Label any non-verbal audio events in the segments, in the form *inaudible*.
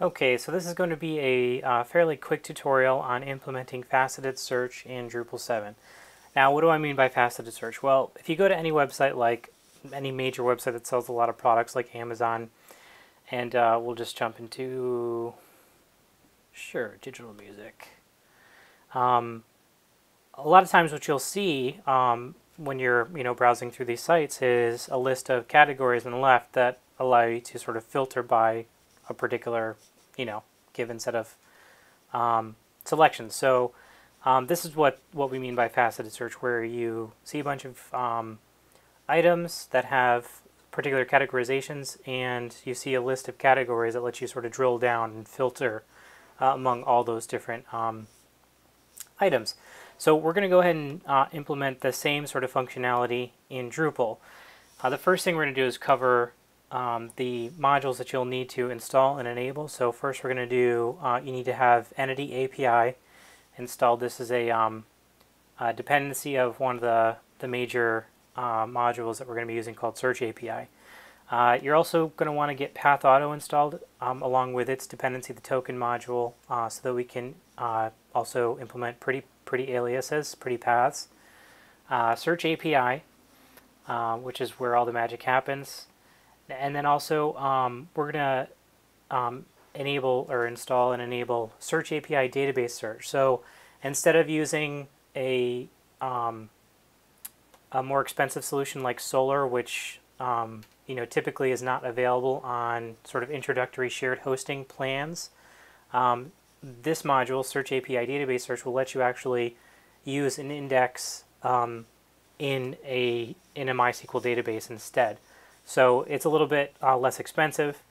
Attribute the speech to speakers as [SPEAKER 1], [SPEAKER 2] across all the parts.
[SPEAKER 1] Okay, so this is going to be a uh, fairly quick tutorial on implementing faceted search in Drupal 7. Now, what do I mean by faceted search? Well, if you go to any website like any major website that sells a lot of products like Amazon, and uh, we'll just jump into, sure, digital music. Um, a lot of times what you'll see um, when you're you know browsing through these sites is a list of categories on the left that allow you to sort of filter by a particular, you know, given set of um, selections. So um, this is what, what we mean by faceted search, where you see a bunch of um, items that have particular categorizations, and you see a list of categories that lets you sort of drill down and filter uh, among all those different um, items. So we're going to go ahead and uh, implement the same sort of functionality in Drupal. Uh, the first thing we're going to do is cover um, the modules that you'll need to install and enable. So first we're going to do, uh, you need to have Entity API installed. This is a, um, a dependency of one of the, the major uh, modules that we're going to be using called Search API. Uh, you're also going to want to get Pathauto installed um, along with its dependency, the token module, uh, so that we can uh, also implement pretty pretty aliases, pretty paths. Uh, Search API, which is where all the magic happens. And then also um, we're going to um, enable or install and enable Search API database search. So instead of using a, um, a more expensive solution like Solr, which um, you know typically is not available on sort of introductory shared hosting plans, um, this module, Search API Database Search, will let you actually use an index um, in a in a MySQL database instead. So it's a little bit uh, less expensive,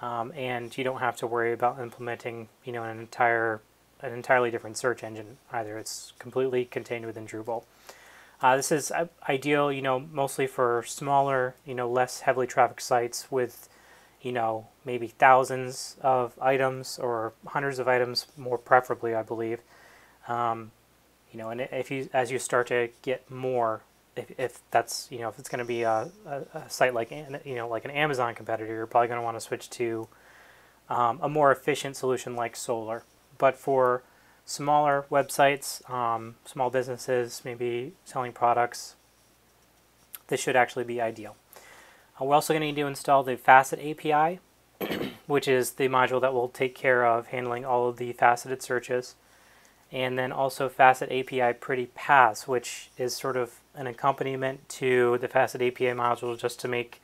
[SPEAKER 1] um, and you don't have to worry about implementing, you know, an entire an entirely different search engine either. It's completely contained within Drupal. Uh, this is uh, ideal, you know, mostly for smaller, you know, less heavily trafficked sites with, you know, maybe thousands of items or hundreds of items, more preferably, I believe. Um, you know, and if you as you start to get more if, if that's you know if it's going to be a, a, a, site like you know like an Amazon competitor, you're probably going to want to switch to um, a more efficient solution like Solr. But for smaller websites, um, small businesses, maybe selling products, this should actually be ideal. Uh, we're also going to need to install the Facet API, *clears throat* which is the module that will take care of handling all of the faceted searches and then also Facet API Pretty Paths, which is sort of an accompaniment to the Facet API module just to make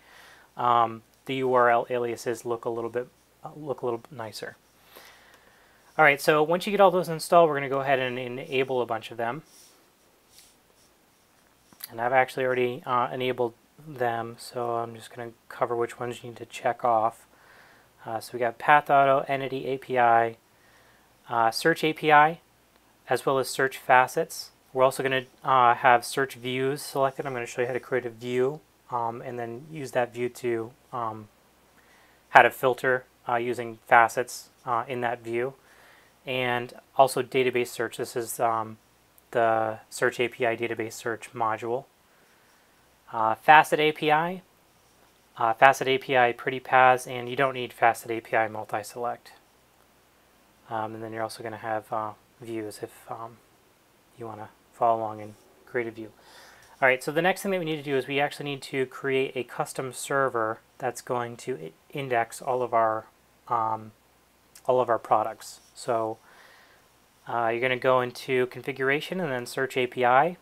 [SPEAKER 1] um, the URL aliases look a little bit uh, look a little nicer. All right, so once you get all those installed, we're going to go ahead and enable a bunch of them. And I've actually already uh, enabled them, so I'm just going to cover which ones you need to check off. Uh, so we got Pathauto, Entity API, uh, Search API, as well as search facets. We're also going to uh, have search views selected. I'm going to show you how to create a view um, and then use that view to um, how to filter uh, using facets uh, in that view. And also database search. This is um, the Search API database search module. Uh, facet API. Uh, facet API pretty paths, and you don't need Facet API multi-select. Um, and then you're also going to have uh, views if um, you want to follow along and create a view. All right, so the next thing that we need to do is we actually need to create a custom server that's going to index all of our um, all of our products. So uh, you're going to go into configuration and then search API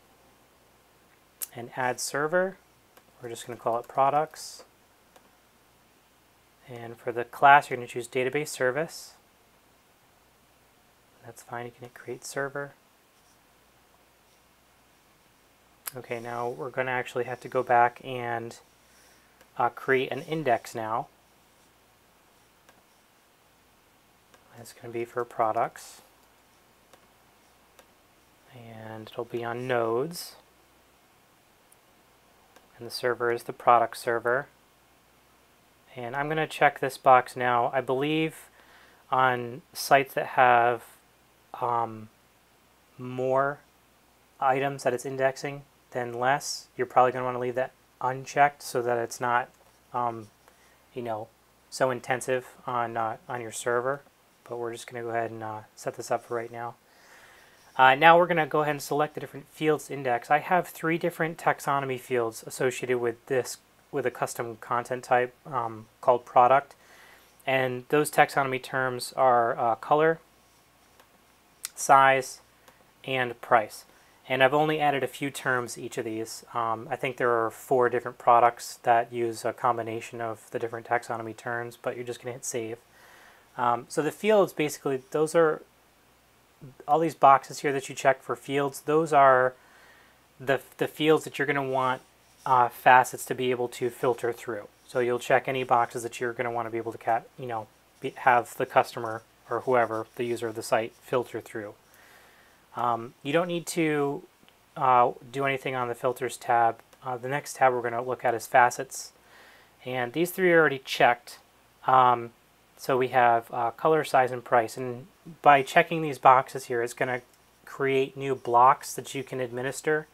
[SPEAKER 1] and add server. We're just going to call it products. And for the class, you're going to choose database service. That's fine, you can hit create server. Okay, now we're going to actually have to go back and uh, create an index now. It's going to be for products. And it'll be on nodes. And the server is the product server. And I'm going to check this box now. I believe on sites that have um, more items that it's indexing than less, you're probably going to want to leave that unchecked so that it's not, um, you know, so intensive on uh, on your server, but we're just going to go ahead and uh, set this up for right now. Uh, now we're going to go ahead and select the different fields index. I have three different taxonomy fields associated with this with a custom content type um, called product, and those taxonomy terms are uh, color, size, and price. And I've only added a few terms each of these. Um, I think there are four different products that use a combination of the different taxonomy terms, but you're just going to hit save. Um, so the fields basically, those are all these boxes here that you check for fields. Those are the, the fields that you're going to want uh, facets to be able to filter through. So you'll check any boxes that you're going to want to be able to cat, you know, be, have the customer or whoever, the user of the site, filter through. Um, you don't need to uh, do anything on the filters tab. Uh, the next tab we're going to look at is facets. And these three are already checked. Um, so we have uh, color, size, and price. And by checking these boxes here, it's going to create new blocks that you can administer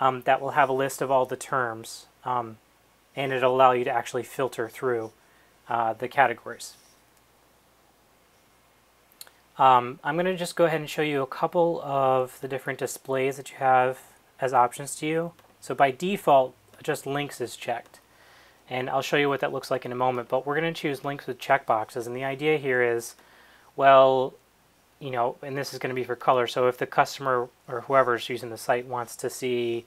[SPEAKER 1] um, that will have a list of all the terms. Um, and it'll allow you to actually filter through uh, the categories. Um, I'm going to just go ahead and show you a couple of the different displays that you have as options to you. So by default, just links is checked. And I'll show you what that looks like in a moment, but we're going to choose links with checkboxes. And the idea here is, well, you know, and this is going to be for color. So if the customer or whoever's using the site wants to see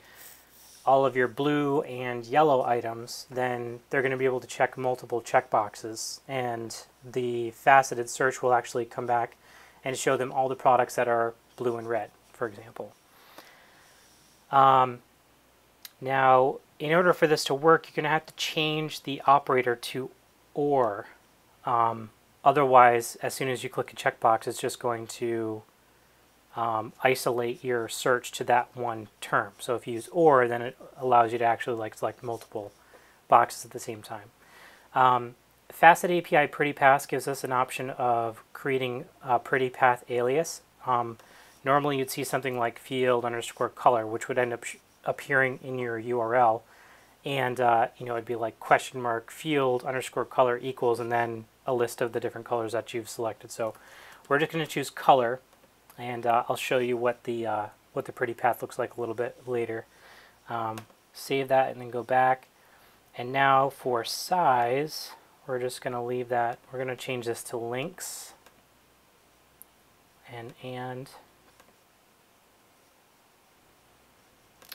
[SPEAKER 1] all of your blue and yellow items, then they're going to be able to check multiple checkboxes. And the faceted search will actually come back and show them all the products that are blue and red, for example. Um, now, in order for this to work, you're going to have to change the operator to OR. Um, otherwise, as soon as you click a checkbox, it's just going to um, isolate your search to that one term. So if you use OR, then it allows you to actually like select multiple boxes at the same time. Facet API Pretty Path gives us an option of creating a Pretty Path alias. Um, normally you'd see something like field underscore color, which would end up appearing in your URL. And, uh, you know, it'd be like question mark field underscore color equals and then a list of the different colors that you've selected. So we're just going to choose color and uh, I'll show you what the, uh, what the pretty path looks like a little bit later. Um, save that and then go back. And now for size, we're just going to leave that. We're going to change this to links and and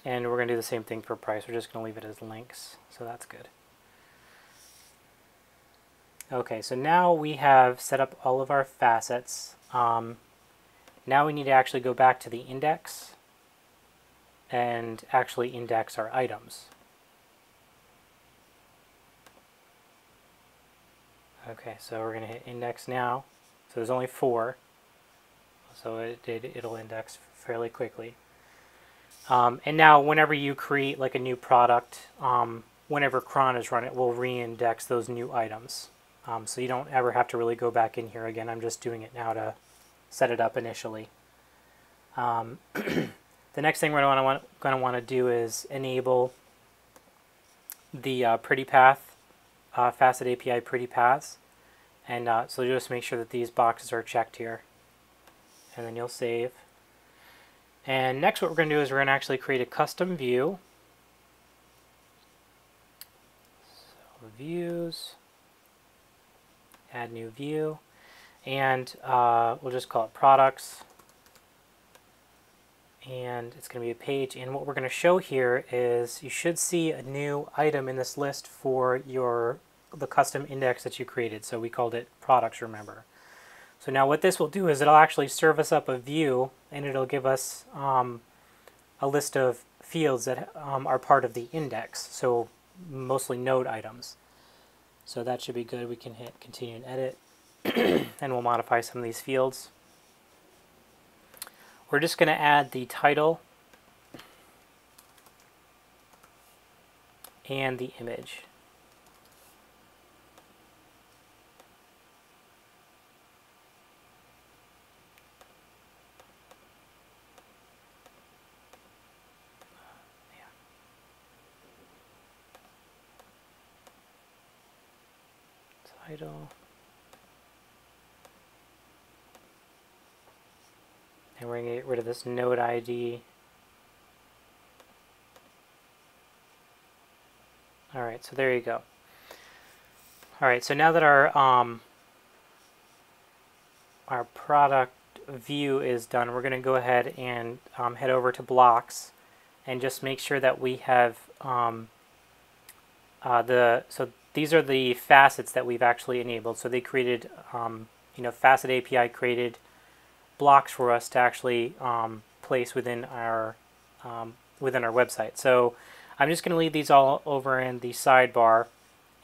[SPEAKER 1] and we're going to do the same thing for price. We're just going to leave it as links, so that's good. Okay, so now we have set up all of our facets. Um, now we need to actually go back to the index and actually index our items. Okay, so we're going to hit index now. So there's only four. So it, it, it'll index fairly quickly. Um, and now whenever you create like a new product, um, whenever cron is run, it will re-index those new items. Um, so you don't ever have to really go back in here again. I'm just doing it now to set it up initially. Um, *clears throat* the next thing we're going to want to do is enable the uh, pretty path uh, Facet API pretty paths. And uh, so just make sure that these boxes are checked here. And then you'll save. And next what we're going to do is we're going to actually create a custom view. So views, add new view, and uh, we'll just call it products and it's going to be a page and what we're going to show here is you should see a new item in this list for your the custom index that you created. So we called it products remember. So now what this will do is it'll actually serve us up a view and it'll give us um, a list of fields that um, are part of the index. So mostly node items. So that should be good. We can hit continue and edit *clears throat* and we'll modify some of these fields we're just going to add the title and the image. title. And we're going to get rid of this node ID. Alright, so there you go. Alright, so now that our um, our product view is done, we're going to go ahead and um, head over to blocks and just make sure that we have um, uh, the, so these are the facets that we've actually enabled. So they created, um, you know, Facet API created blocks for us to actually um, place within our um, within our website. So I'm just going to leave these all over in the sidebar,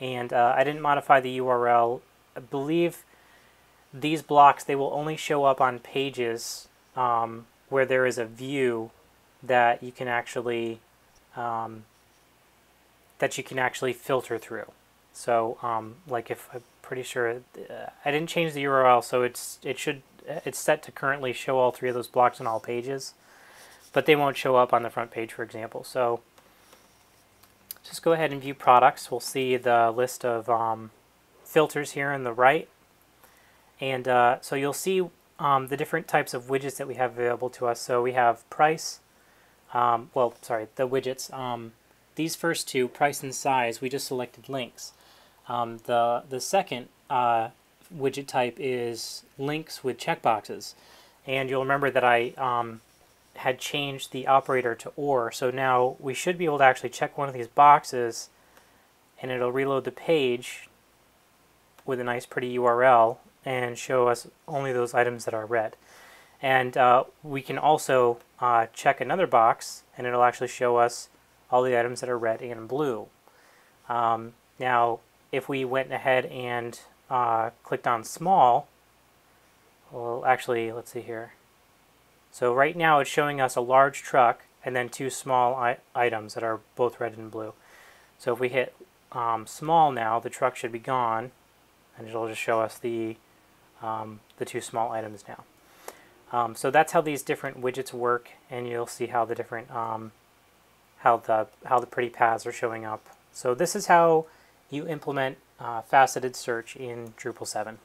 [SPEAKER 1] and uh, I didn't modify the URL. I believe these blocks they will only show up on pages um, where there is a view that you can actually um, that you can actually filter through. So, um, like if I'm pretty sure uh, I didn't change the URL, so it's it should it's set to currently show all three of those blocks on all pages, but they won't show up on the front page, for example. So, just go ahead and view products. We'll see the list of um, filters here on the right, and uh, so you'll see um, the different types of widgets that we have available to us. So we have price, um, well, sorry, the widgets. Um, these first two, price and size, we just selected links. Um, the, the second uh, widget type is links with checkboxes. And you'll remember that I um, had changed the operator to OR. So now we should be able to actually check one of these boxes and it'll reload the page with a nice pretty URL and show us only those items that are red. And uh, we can also uh, check another box and it'll actually show us all the items that are red and blue. Um, now, if we went ahead and uh, clicked on small, well, actually, let's see here. So right now it's showing us a large truck and then two small items that are both red and blue. So if we hit um, small now, the truck should be gone, and it'll just show us the um, the two small items now. Um, so that's how these different widgets work, and you'll see how the different um, how the how the pretty paths are showing up. So this is how you implement uh, faceted search in Drupal 7.